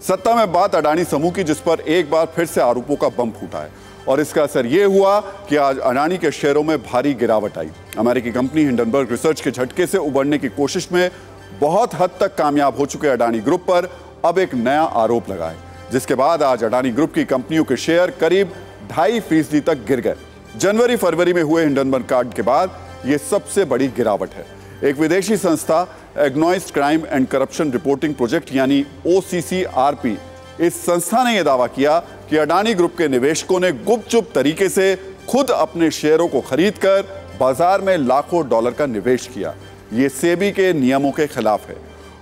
सत्ता में बात अडानी समूह की, जिस पर एक बार फिर से आरोपों का बम फूटा है। और इसका असर यह हुआ कि आज अडानी के शेयरों में भारी गिरावट आई। अमेरिकी कंपनी हिंडनबर्ग रिसर्च के झटके से उबरने की कोशिश में बहुत हद तक कामयाब हो चुके अडानी ग्रुप पर अब एक नया आरोप लगा है जिसके बाद आज अडानी ग्रुप की कंपनियों के शेयर करीब ढाई फ़ीसदी तक गिर गए। जनवरी फरवरी में हुए हिंडनबर्ग कार्ड के बाद यह सबसे बड़ी गिरावट है। एक विदेशी संस्था organised crime and corruption reporting project यानी ओसीसीआरपी इस संस्था ने यह दावा किया कि अडानी ग्रुप के निवेशकों ने गुपचुप तरीके से खुद अपने शेयरों को खरीदकर बाज़ार में लाखों डॉलर का निवेश किया। ये सेबी के नियमों के खिलाफ है।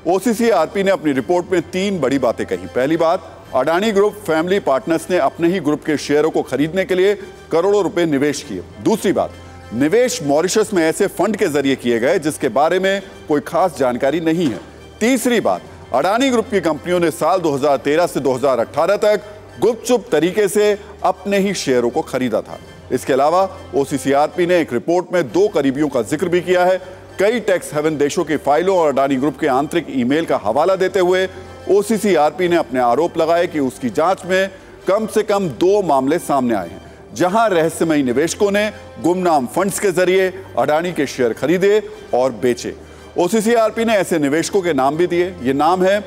ओसीसीआरपी ने अपनी रिपोर्ट में तीन बड़ी बातें कही। पहली बात, अडानी ग्रुप फैमिली पार्टनर्स ने अपने ही ग्रुप के शेयरों को खरीदने के लिए करोड़ों रुपए निवेश किए। दूसरी बात निवेश मॉरिशस में ऐसे फंड के ज़रिए किए गए, जिसके बारे में कोई खास जानकारी नहीं है। तीसरी बात, अडानी ग्रुप की कंपनियों ने साल 2013 से 2018 तक गुपचुप तरीके से अपने ही शेयरों को खरीदा था। इसके अलावा ओसीसीआरपी ने एक रिपोर्ट में दो करीबियों का ज़िक्र भी किया है। कई टैक्स हेवन देशों की फाइलों और अडानी ग्रुप के आंतरिक ईमेल का हवाला देते हुए ओसीसीआरपी ने अपने आरोप लगाए कि उसकी जाँच में कम से कम दो मामले सामने आए हैं। जहाँ रहस्यमयी निवेशकों ने गुमनाम फंड्स के ज़रिए अडानी के शेयर खरीदे और बेचे। ओसीसीआरपी ने ऐसे निवेशकों के नाम भी दिए। ये नाम है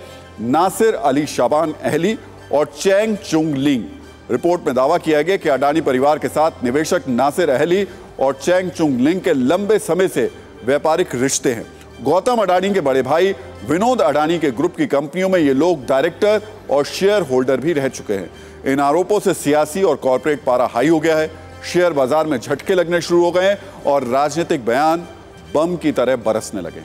नासिर अली शाबान अहली और चैंग चुंग लिंग। रिपोर्ट में दावा किया गया कि अडानी परिवार के साथ निवेशक नासिर अहली और चैंग चुंग लिंग के लंबे समय से व्यापारिक रिश्ते हैं। गौतम अडानी के बड़े भाई विनोद अडानी के ग्रुप की कंपनियों में ये लोग डायरेक्टर और शेयर होल्डर भी रह चुके हैं। इन आरोपों से सियासी और कॉरपोरेट पारा हाई हो गया है। शेयर बाज़ार में झटके लगने शुरू हो गए हैं और राजनीतिक बयान बम की तरह बरसने लगे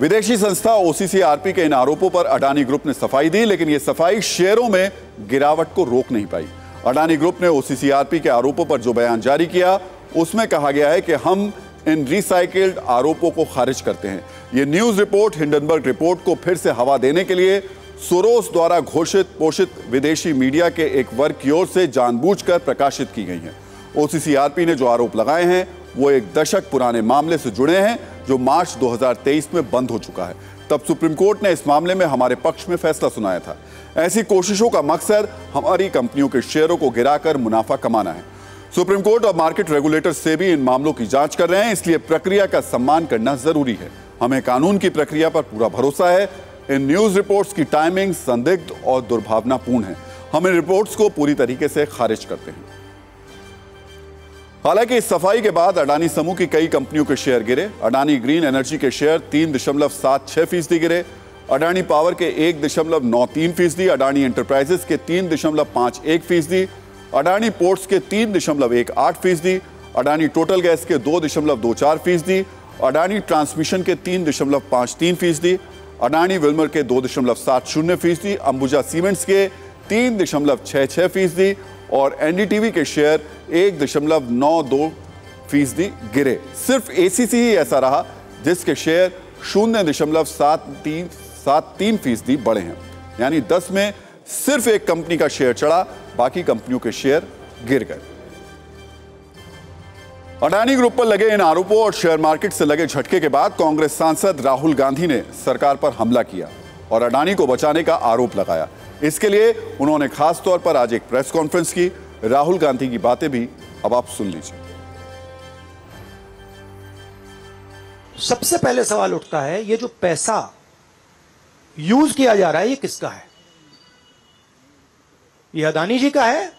विदेशी संस्था ओसीसीआरपी के इन आरोपों पर अडानी ग्रुप ने सफ़ाई दी, लेकिन यह सफ़ाई शेयरों में गिरावट को रोक नहीं पाई। अडानी ग्रुप ने ओसीसीआरपी के आरोपों पर जो बयान जारी किया, उसमें कहा गया है कि हम इन रिसाइकिल्ड आरोपों को खारिज करते हैं। यह न्यूज़ रिपोर्ट हिंडनबर्ग रिपोर्ट को फिर से हवा देने के लिए सोरोस द्वारा घोषित, पोषित विदेशी मीडिया के एक वर्ग की ओर से जानबूझकर प्रकाशित की गई है। ओसीसीआरपी ने जो आरोप लगाए हैं, वो एक दशक पुराने मामले से जुड़े हैं, जो मार्च 2023 में बंद हो चुका है। तब सुप्रीम कोर्ट ने इस मामले में हमारे पक्ष में फैसला सुनाया था। ऐसी कोशिशों का मकसद हमारी कंपनियों के शेयरों को गिराकर मुनाफा कमाना है। सुप्रीम कोर्ट और मार्केट रेगुलेटर से भी इन मामलों की जाँच कर रहे हैं, इसलिए प्रक्रिया का सम्मान करना ज़रूरी है। हमें कानून की प्रक्रिया पर पूरा भरोसा है इन न्यूज़ रिपोर्ट्स की टाइमिंग संदिग्ध और दुर्भावनापूर्ण है। हम इन रिपोर्ट्स को पूरी तरीके से खारिज करते हैं। हालाँकि इस सफ़ाई के बाद अडानी समूह की कई कंपनियों के शेयर गिरे। अडानी ग्रीन एनर्जी के शेयर तीन दशमलव सात छह फ़ीसदी गिरे। अडानी पावर के एक दशमलव नौ तीन फ़ीसदी, अडानी एंटरप्राइजेस के तीन दशमलव पाँच एक फ़ीसदी, अडानी पोर्ट्स के तीन दशमलव एक आठ फ़ीसदी, अडानी टोटल गैस के दो दशमलव दो चार फ़ीसदी, अडानी ट्रांसमिशन के तीन दशमलव पाँच तीन फ़ीसदी अडानी विल्मर के दो दशमलव सात शून्य फ़ीसदी, अंबुजा सीमेंट्स के तीन दशमलव छह छह फ़ीसदी और एनडीटीवी के शेयर एक दशमलव नौ दो फ़ीसदी गिरे। सिर्फ़ एसीसी ही ऐसा रहा, जिसके शेयर शून्य दशमलव सात तीन सात तीन फ़ीसदी बढ़े हैं। यानी दस में सिर्फ़ एक कंपनी का शेयर चढ़ा, बाकी कंपनियों के शेयर गिर गए। अडानी ग्रुप पर लगे इन आरोपों और शेयर मार्केट से लगे झटके के बाद कांग्रेस सांसद राहुल गांधी ने सरकार पर हमला किया और अडानी को बचाने का आरोप लगाया। इसके लिए उन्होंने खास तौर पर आज एक प्रेस कॉन्फ्रेंस की। राहुल गांधी की बातें भी अब आप सुन लीजिए। सबसे पहले सवाल उठता है, ये जो पैसा यूज़ किया जा रहा है, ये किसका है? ये अदानी जी का है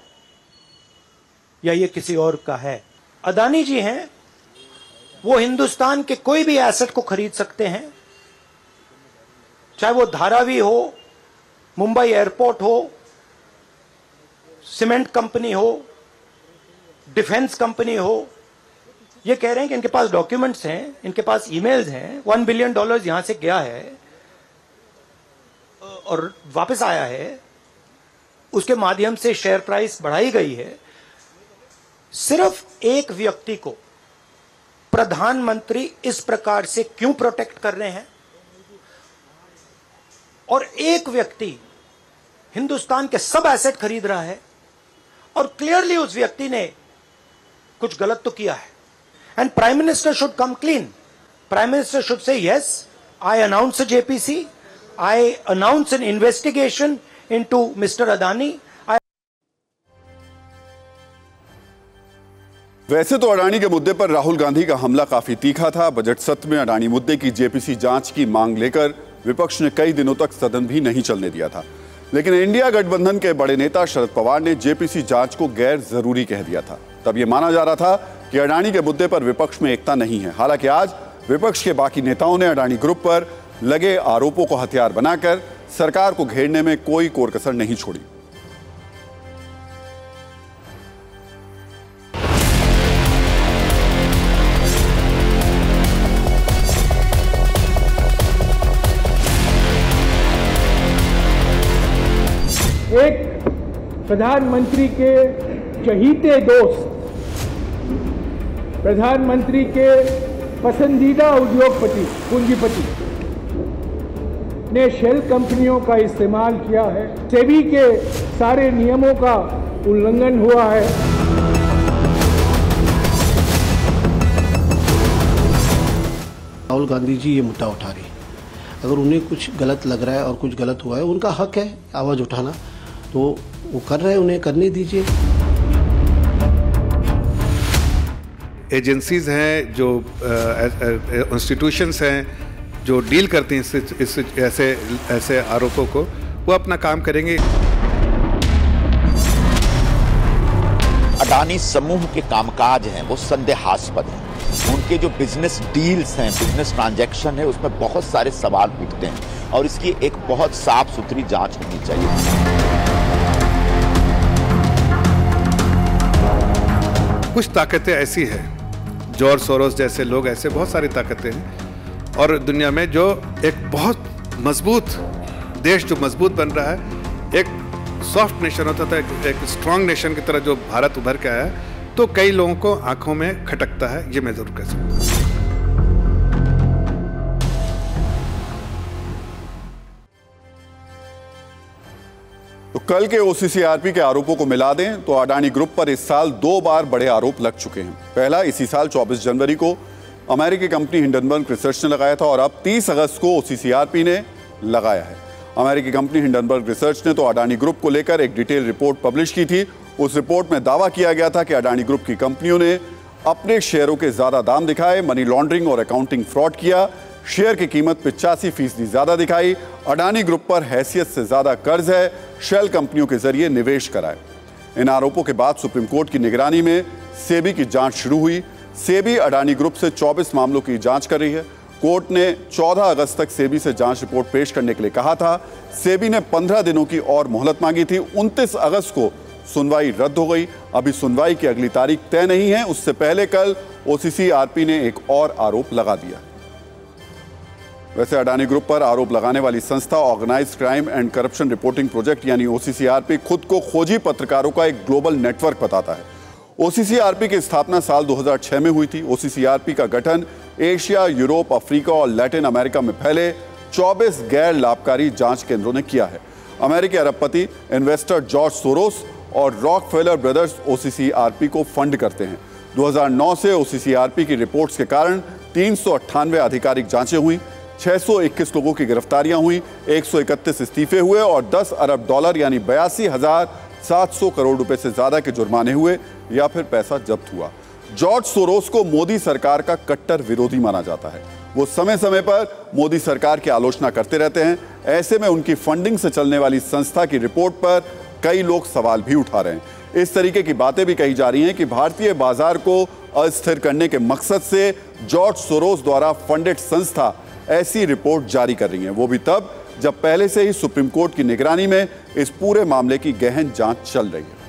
या ये किसी और का है? अदानी जी हैं, वो हिंदुस्तान के कोई भी एसेट को खरीद सकते हैं। चाहे वो धारावी हो, मुंबई एयरपोर्ट हो सीमेंट कंपनी हो डिफेंस कंपनी हो, ये कह रहे हैं कि इनके पास डॉक्यूमेंट्स हैं, इनके पास ईमेल्स हैं वन बिलियन डॉलर्स यहाँ से गया है, और वापस आया है, उसके माध्यम से शेयर प्राइस बढ़ाई गई है। सिर्फ़ एक व्यक्ति को प्रधानमंत्री इस प्रकार से क्यों प्रोटेक्ट कर रहे हैं? और एक व्यक्ति हिंदुस्तान के सब एसेट खरीद रहा है और क्लियरली उस व्यक्ति ने कुछ गलत तो किया है। And prime minister should come clean prime minister should say yes I announce JPC I announce an investigation into mister Adani. वैसे तो अडानी के मुद्दे पर राहुल गांधी का हमला काफ़ी तीखा था। बजट सत्र में अडानी मुद्दे की जेपीसी जाँच की मांग लेकर विपक्ष ने कई दिनों तक सदन भी नहीं चलने दिया था। लेकिन इंडिया गठबंधन के बड़े नेता शरद पवार ने जेपीसी जाँच को गैर ज़रूरी कह दिया था। तब यह माना जा रहा था कि अडानी के मुद्दे पर विपक्ष में एकता नहीं है। हालाँकि आज विपक्ष के बाकी नेताओं ने अडानी ग्रुप पर लगे आरोपों को हथियार बनाकर सरकार को घेरने में कोई कोर कसर नहीं छोड़ी। प्रधानमंत्री के चहीते दोस्त, प्रधानमंत्री के पसंदीदा उद्योगपति, पूंजीपति ने शेल कंपनियों का इस्तेमाल किया है। सेबी के सारे नियमों का उल्लंघन हुआ है। राहुल गांधी जी ये मुद्दा उठा रही अगर उन्हें कुछ गलत लग रहा है और कुछ गलत हुआ है, उनका हक है आवाज़ उठाना। तो वो कर रहे हैं उन्हें करने दीजिए। एजेंसीज हैं जो इंस्टीट्यूशंस हैं जो डील करती हैं इस, इस ऐसे ऐसे आरोपों को वो अपना काम करेंगे। अडानी समूह के कामकाज हैं वो संदेहास्पद हैं। उनके जो बिज़नेस डील्स हैं बिज़नेस ट्रांजैक्शन है उसमें बहुत सारे सवाल उठते हैं और इसकी एक बहुत साफ़ सुथरी जाँच होनी चाहिए। कुछ ताकतें ऐसी हैं। जॉर्ज सोरोस जैसे लोग ऐसे बहुत सारी ताकतें हैं। और दुनिया में जो एक बहुत मज़बूत देश जो मज़बूत बन रहा है एक सॉफ्ट नेशन होता था एक, एक स्ट्रांग नेशन की तरह जो भारत उभर के आया है तो कई लोगों को आँखों में खटकता है ये मैं ज़रूर कह सकता हूँ। कल के ओसीसीआरपी के आरोपों को मिला दें तो अडानी ग्रुप पर इस साल दो बार बड़े आरोप लग चुके हैं। पहला, इसी साल 24 जनवरी को अमेरिकी कंपनी हिंडनबर्ग रिसर्च ने लगाया था और अब 30 अगस्त को ओसीसीआरपी ने लगाया है। अमेरिकी कंपनी हिंडनबर्ग रिसर्च ने तो अडानी ग्रुप को लेकर एक डिटेल रिपोर्ट पब्लिश की थी। उस रिपोर्ट में दावा किया गया था कि अडानी ग्रुप की कंपनियों ने अपने शेयरों के ज़्यादा दाम दिखाए, मनी लॉन्ड्रिंग और अकाउंटिंग फ्रॉड किया, शेयर की कीमत पिचासी फ़ीसदी ज़्यादा दिखाई। अडानी ग्रुप पर हैसियत से ज़्यादा कर्ज है शेल कंपनियों के ज़रिए निवेश कराए। इन आरोपों के बाद सुप्रीम कोर्ट की निगरानी में सेबी की जाँच शुरू हुई। सेबी अडानी ग्रुप से 24 मामलों की जाँच कर रही है। कोर्ट ने 14 अगस्त तक सेबी से जाँच रिपोर्ट पेश करने के लिए कहा था। सेबी ने 15 दिनों की और मोहलत मांगी थी। 29 अगस्त को सुनवाई रद्द हो गई। अभी सुनवाई की अगली तारीख तय नहीं है। उससे पहले कल ओसीसी आरपी ने एक और आरोप लगा दिया। वैसे अडानी ग्रुप पर आरोप लगाने वाली संस्था organise crime and corruption reporting project यानी ओसीसीआरपी खुद को खोजी पत्रकारों का एक ग्लोबल नेटवर्क बताता है। ओसीसीआरपी की स्थापना साल 2006 में हुई थी। ओसीसीआरपी का गठन एशिया, यूरोप, अफ्रीका और लैटिन अमेरिका में फैले 24 गैर लाभकारी जाँच केंद्रों ने किया है। अमेरिकी अरबपति इन्वेस्टर जॉर्ज सोरोस और रॉक फेलर ब्रदर्स ओसीसीआरपी को फंड करते हैं। 2009 से ओसीसीआरपी की रिपोर्ट्स के कारण तीन आधिकारिक जांचें हुई। 621 लोगों की गिरफ्तारियाँ हुई 131 इस्तीफे हुए और 10 अरब डॉलर यानी बयासी हज़ार सात सौ करोड़ रुपए से ज़्यादा के जुर्माने हुए या फिर पैसा जब्त हुआ। जॉर्ज सोरोस को मोदी सरकार का कट्टर विरोधी माना जाता है। वो समय समय पर मोदी सरकार की आलोचना करते रहते हैं। ऐसे में उनकी फंडिंग से चलने वाली संस्था की रिपोर्ट पर कई लोग सवाल भी उठा रहे हैं। इस तरीके की बातें भी कही जा रही हैं कि भारतीय बाज़ार को अस्थिर करने के मकसद से जॉर्ज सोरोस द्वारा फंडेड संस्था ऐसी रिपोर्ट जारी कर रही हैं। वो भी तब जब पहले से ही सुप्रीम कोर्ट की निगरानी में इस पूरे मामले की गहन जाँच चल रही है।